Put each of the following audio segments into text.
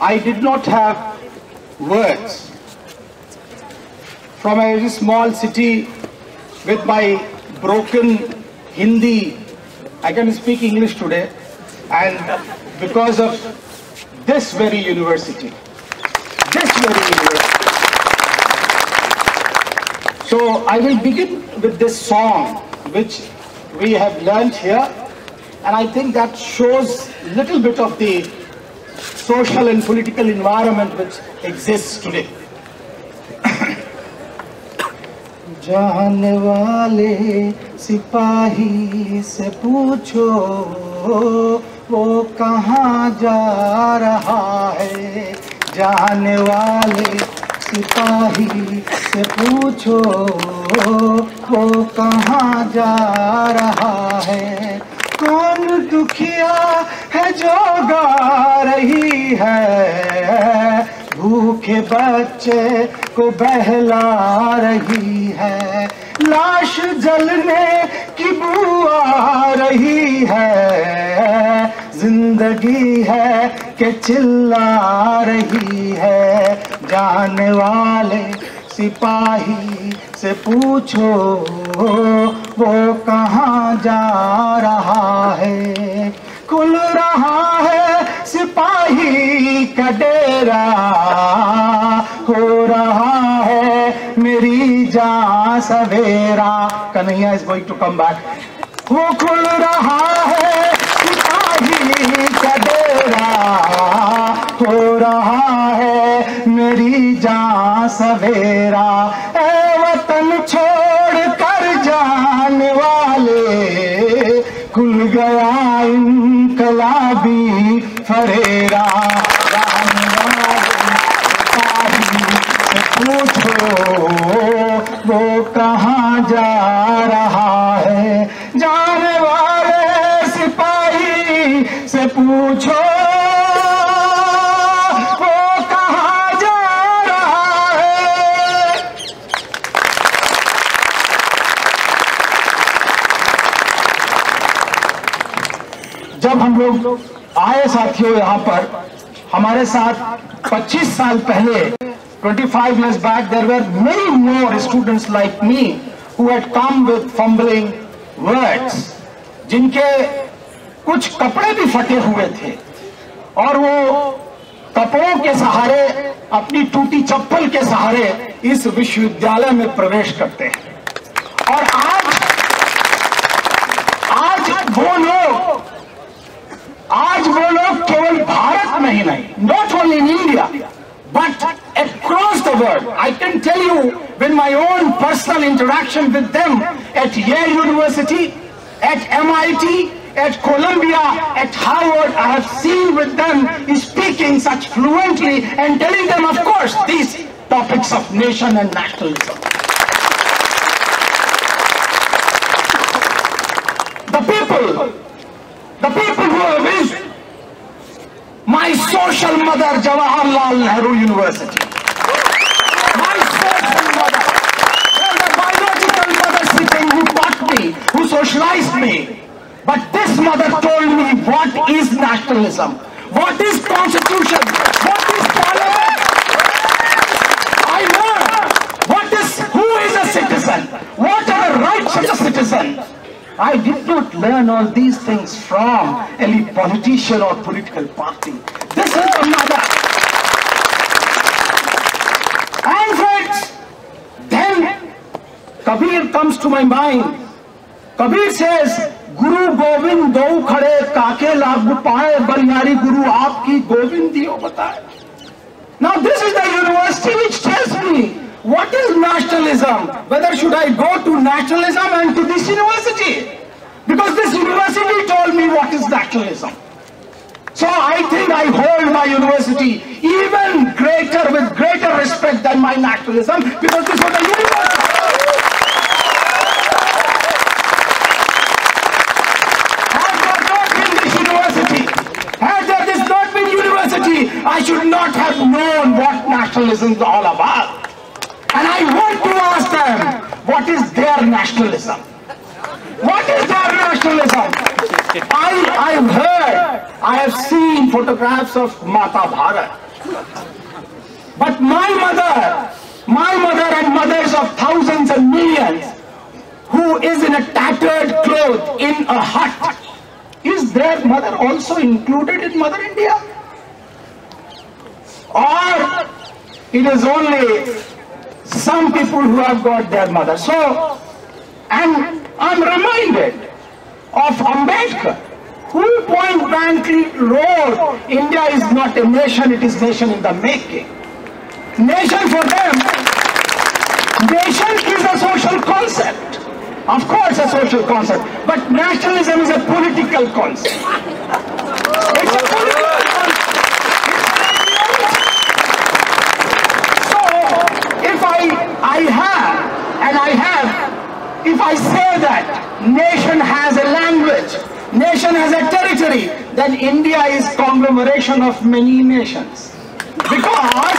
I did not have words. From a small city with my broken Hindi, I can speak English today, and because of this very university, this very university. So I will begin with this song, which we have learned here, and I think that shows little bit of the social and political environment which exists today. जाने वाले सिपाही से पूछो वो कहाँ जा रहा है जाने वाले सिपाही से पूछो वो कहाँ जा रहा है कौन दुखिया है जो गा रही है। भूखे बच्चे को बहला रही है। लाश जलने की बू आ रही है। ज़िंदगी है के चिल्ला रही है। जाने वाले सिपाही से पूछो, वो कहाँ जा रहा है? खुल है? सिपाही का डेरा। हो रहा है मेरी जान सवेरा। Kanhaiya is going to come back वो खुल रहा है सिपाही का डेरा। हो रहा है मेरी जान सवेरा। पूछो वो कहाँ जा रहा है जब हम लोग आए साथियों यहाँ पर हमारे साथ 25 साल पहले 25 years back there were many more students like me who had come with fumbling words जिनके कुछ कपड़े भी फटे हुए थे। और वो कपड़ों के सहारे, अपनी टूटी चप्पल के सहारे इस विश्वविद्यालय में प्रवेश करते हैं। और आज आज वो लोग, आज वो लोग केवल भारत में ही नहीं not only in India but across the world i can tell you, with my own personal interaction with them at yale university, at mit at columbia at harvard i have seen with them speaking such fluently and telling them of course these topics of nation and nationalism the people the people who have my social mother Jawaharlal Nehru University. My social mother, and the biological mother sitting who taught me, who socialized me. But this mother told me what is nationalism, what is constitution, what is parliament. I learned what is who is a citizen, what are the rights of a citizen. I did not learn all these things from any politician or political party. This is the mother. And friends, then Kabir comes to my mind. Kabir शेष, गुरु गोविंद दो खड़े, काके लाभ पाए बलिहारी गुरु आपकी गोविंद दियो बताए। Now this is the university which tells me what is nationalism whether should I go to nationalism and to this university because this university told me what is nationalism so I think I hold my university even greater with greater respect than my nationalism because this was a university not have known what nationalism is all about. And I want to ask them, what is their nationalism? What is their nationalism? I, I've heard, I have seen photographs of Mata Bharat. But my mother, my mother and mothers of thousands and millions, who is in a tattered cloth in a hut, is their mother also included in Mother India? Or it is only some people who have got their mother. So, and I'm reminded of Ambedkar, who point blankly wrote, India is not a nation, it is nation in the making. Nation for them, nation is a social concept. Of course a social concept, but nationalism is a political concept. It's a political concept. So, if I, I have, and I have, if I say that nation has a language, nation has a territory, then India is of many nations. Because,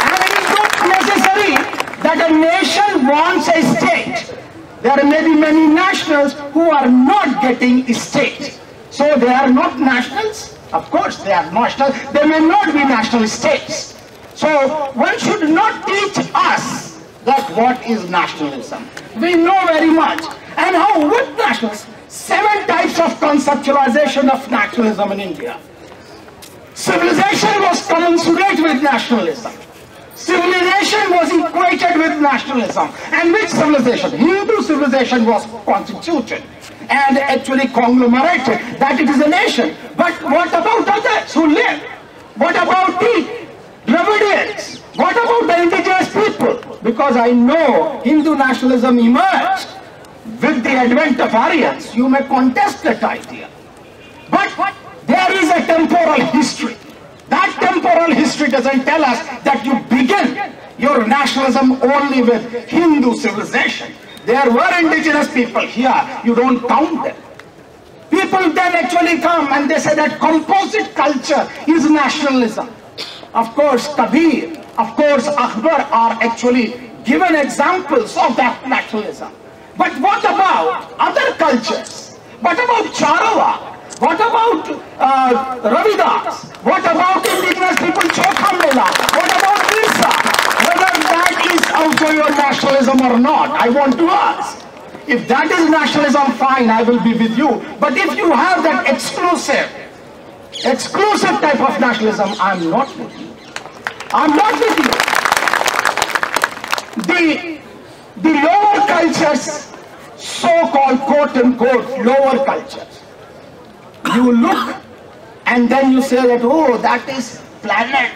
and it is not necessary that a nation wants a state. There may be many nationals who are not getting a state. So they are not nationals? Of course they are national. They may not be national states. So one should not teach us that what is nationalism. We know very much. And how, what nationalism? Seven types of conceptualization of nationalism in India. Civilization was commensurate with nationalism. Civilization was equated with nationalism. And which civilization? Hindu civilization was constituted and actually conglomerated that it is a nation. But what about others who live? What about the Dravidians? What about the indigenous people? Because I know Hindu nationalism emerged with the advent of Aryans. You may contest that idea. But a temporal history. That temporal history doesn't tell us that you begin your nationalism only with Hindu civilization. There were indigenous people here, you don't count them. People then actually come and they say that composite culture is nationalism. Of course, Kabir, of course, Akbar are actually given examples of that nationalism. But what about other cultures? What about Charawa? What about uh, Ravidas? What about indigenous people Chokha Mela? What about Mirza? Whether that is also your nationalism or not, I want to ask. If that is nationalism, fine, I will be with you. But if you have that exclusive, exclusive type of nationalism, I'm not with you. I'm not with you. The, the lower cultures, so-called quote-unquote lower cultures, you look and then you say that, oh, that is planet.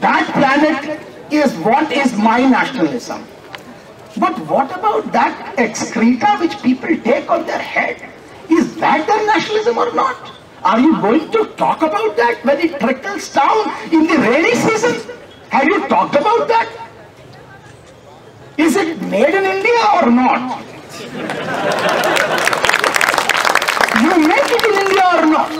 That planet is what is my nationalism. But what about that excreta which people take on their head? Is that their nationalism or not? Are you going to talk about that when it trickles down in the rainy season? Have you talked about that? Is it made in India or not? Not?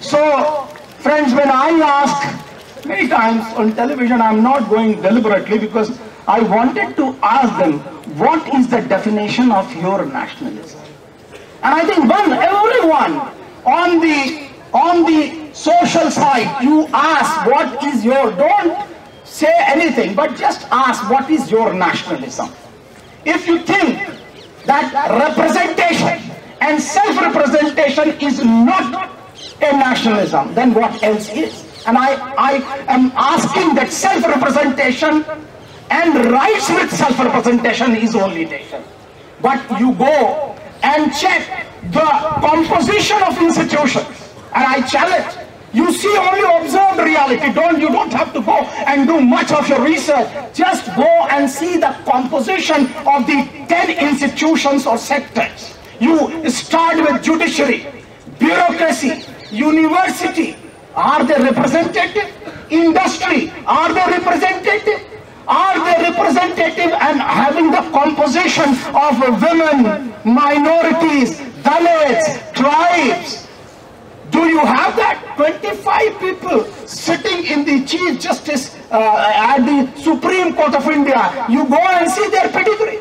So, friends, when I ask many times on television, I'm not going deliberately because I wanted to ask them, what is the definition of your nationalism? And I think one, everyone on the on the social side, you ask what is your, don't say anything, but just ask what is your nationalism. If you think that representation and self-representation is not a nationalism, then what else is? And I, I am asking that self-representation and rights with self-representation is only nation. But you go and check the composition of institutions. And I challenge, you see only observed reality. Don't you don't have to go and do much of your research. Just go and see the composition of the 10 institutions or sectors. You start with judiciary, bureaucracy, university. Are they representative? Industry. Are they representative? Are they representative and having the composition of women, minorities, Dalits, tribes? Do you have that? 25 people sitting in the Chief Justice uh, at the Supreme Court of India. You go and see their pedigree.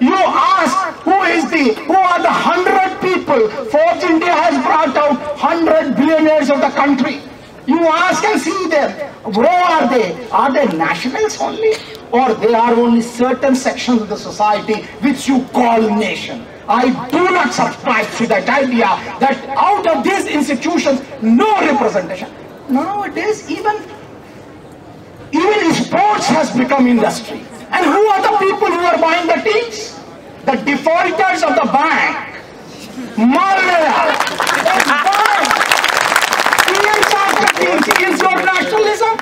You ask who is the, who are the hundred people. Forbes India has brought out hundred billionaires of the country. You ask and see them. Where are they? Are they nationals only? Or they are only certain sections of the society which you call nation? I do not subscribe to that idea that out of these institutions, no representation. Nowadays, even, even sports has become industry. And who are the people who are buying the teams? The defaulters of the bank. Mallya. Is your nationalism?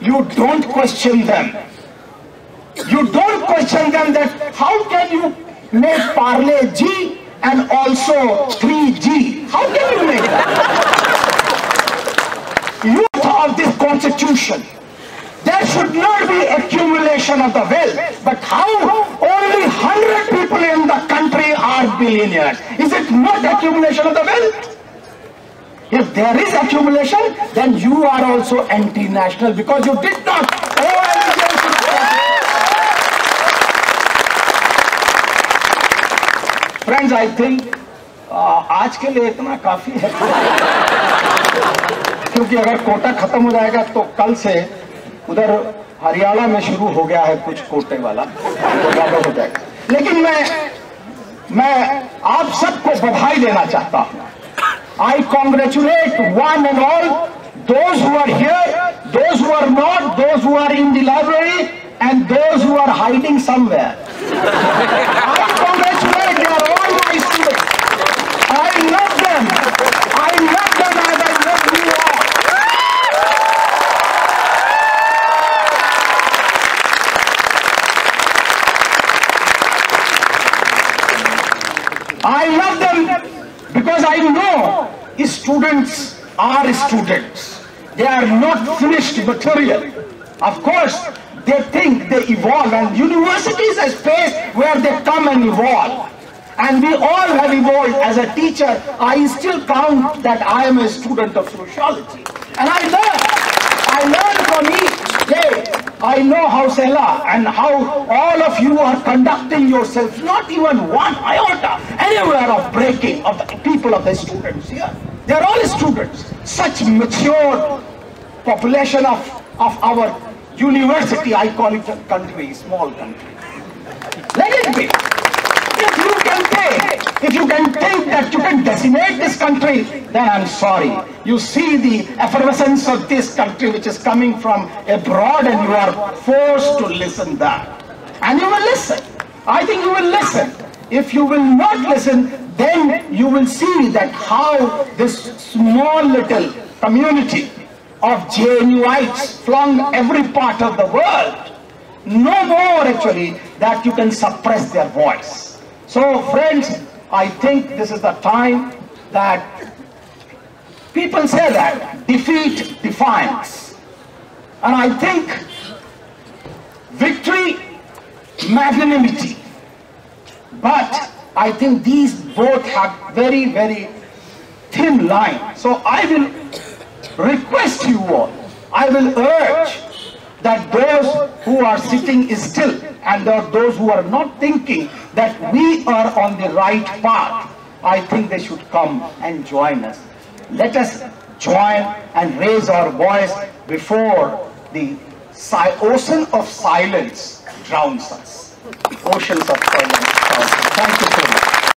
You don't question them. You don't question them that how can you make Parle G and also 3G? How can you make that? Youth of this constitution. Should not be accumulation of the wealth. But how only 100 people in the country are billionaires? Is it not accumulation of the wealth? If there is accumulation, then you are also anti-national because you did not friends I think आज के लिए इतना काफ़ी है क्योंकि अगर कोटा खत्म हो जाएगा तो कल से उधर हरियाणा में शुरू हो गया है कुछ कोटे वाला तो ज़्यादा हो जाएगा। लेकिन मैं मैं आप सबको बधाई देना चाहता हूँ। I congratulate one and all those who are here those who are not those who are in the library and those who are hiding somewhere I congratulate their students are students. They are not finished material. Of course, they think they evolve and university is a space where they come and evolve. And we all have evolved. As a teacher, I still count that I am a student of sociology. And I learn. I learn from each day. I know how Shehla and how all of you are conducting yourselves, not even one iota anywhere of breaking of the people of the students here. They are all students. Such mature population of, of our university, I call it a country, small country. Let it be. If you can think, if you can think that you can decimate this country, then I'm sorry. You see the effervescence of this country which is coming from abroad and you are forced to listen that. And you will listen. I think you will listen. If you will not listen, then you will see that how this small little community of JNUites flung every part of the world, no more actually that you can suppress their voice. So friends, I think this is the time that people say that defeat defines. And I think victory, magnanimity. But I think these both have very, very thin line. So I will request you all, I will urge that those who are sitting still and those who are not thinking that we are on the right path, I think they should come and join us. Let us join and raise our voice before the ocean of silence drowns us. Oceans of us. Thank you so much.